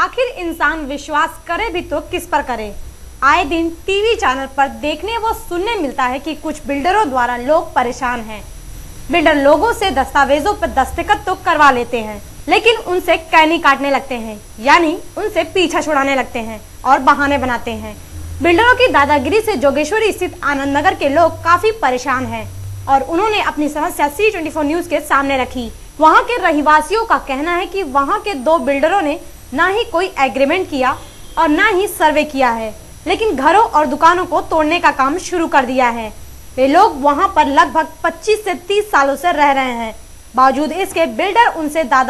आखिर इंसान विश्वास करे भी तो किस पर करे? आए दिन टीवी चैनल पर देखने व सुनने मिलता है कि कुछ बिल्डरों द्वारा लोग परेशान हैं। बिल्डर लोगों से दस्तावेजों पर दस्तखत तो करवा लेते हैं, लेकिन उनसे कैनी काटने लगते हैं, यानी उनसे पीछा छुड़ाने लगते हैं और बहाने बनाते हैं। बिल्डरों की दादागिरी से जोगेश्वरी स्थित आनंद नगर के लोग काफ़ी परेशान हैं और उन्होंने अपनी समस्या सी ट्वेंटी न्यूज़ के सामने रखी। वहाँ के रहिवासियों का कहना है कि वहाँ के दो बिल्डरों ने न ही कोई एग्रीमेंट किया और ना ही सर्वे किया है। लेकिन घरों और दुकानों को तोड़ने का काम शुरू कर दिया है। वे लोग वहाँ पर लगभग 25 से 30 सालों से रह रहे हैं। बावजूद इसके बिल्डर उनसे दादा